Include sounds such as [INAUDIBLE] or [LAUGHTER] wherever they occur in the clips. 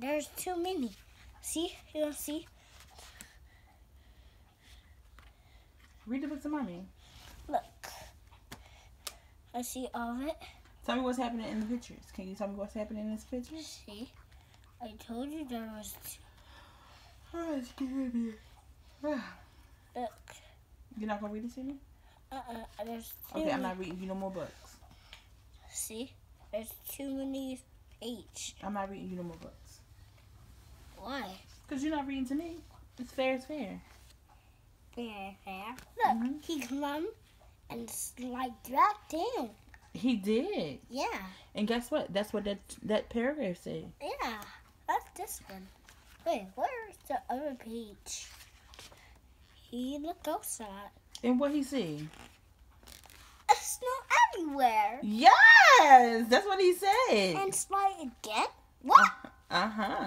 There's too many. See? You don't see? Read the book to mommy. Look. I see all of it. Tell me what's happening in the pictures. Can you tell me what's happening in this picture? See? I told you there was two. Oh, it's scary. Look. You're not gonna read it to me? Uh-uh. There's too Okay. I'm not reading you no more books. See? There's too many H. I'm not reading you no more books. Why? Cause you're not reading to me. It's fair. It's fair. Fair, fair. Look, Mhm. he come and slide that down. He did. Yeah, And guess what? That's what that that paragraph said. yeah. That's this one. Wait, where's the other page? He looked outside. And what he see? It's not everywhere. Yes, that's what he said. And slide again? What? Uh huh.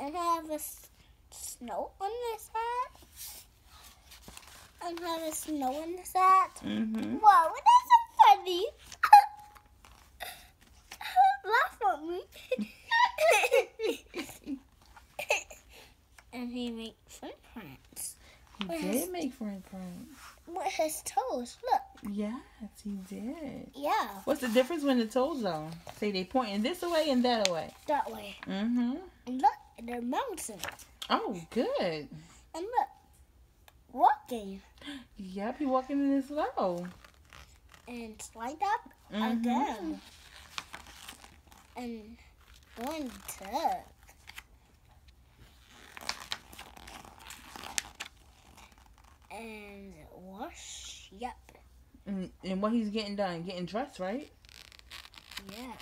And have a s- snow on this side? And have a snow on the side? Mm-hmm. Wow, that's so funny. [LAUGHS] Laugh at me. [LAUGHS] [LAUGHS] and he makes footprints He What did is- make friend prints. with his toes. Look, Yes, he did. yeah, What's the difference when the toes are? Say they pointing this way and that way. that way. Mm-hmm. And look, they're mountain. Oh, good. And look, walking Yep, he walking in his slow. and slide up Mhm. again. And going to. And. Yep. And, and what he's getting done, getting dressed, right? Yeah.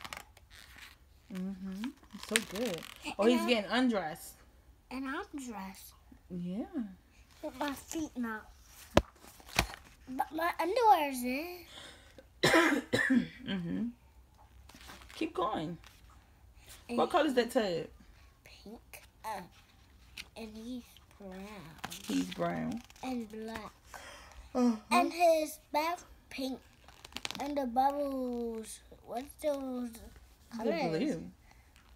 Mm-hmm. So good. Oh, he's And- getting undressed. And I'm dressed Yeah. with my feet now. But my underwear's in. mm-hmm. Keep going. What And color is that tub? Pink. Uh, and he's brown He's brown. and black. Uh-huh. And his bath pink. And the bubbles. What's those colors? blue.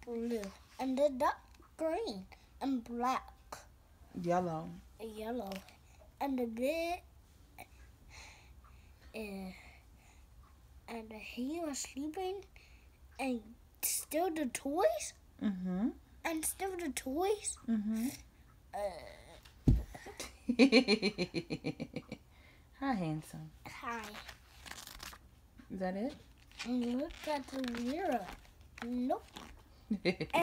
Blue. And the dark green. And black. Yellow. Yellow. And the bed. Uh, and he was sleeping. And still the toys. Mm-hmm. And still the toys. Mm-hmm. Uh, [LAUGHS] Hi, handsome. hi. Is that it? And look at the mirror. Nope. [LAUGHS]